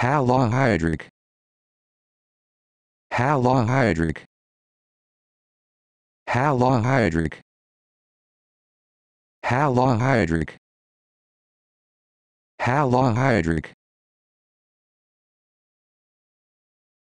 Halohydric. Halohydric. Halohydric. Halohydric. Halohydric.